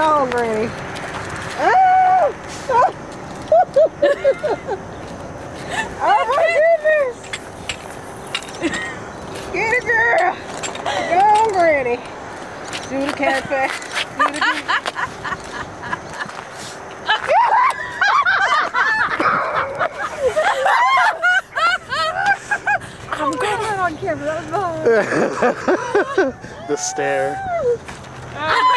down, Granny. Oh, oh my goodness. Get it, girl. Go on, Granny. Do the cat the I'm on camera. The stare. Oh my goodness.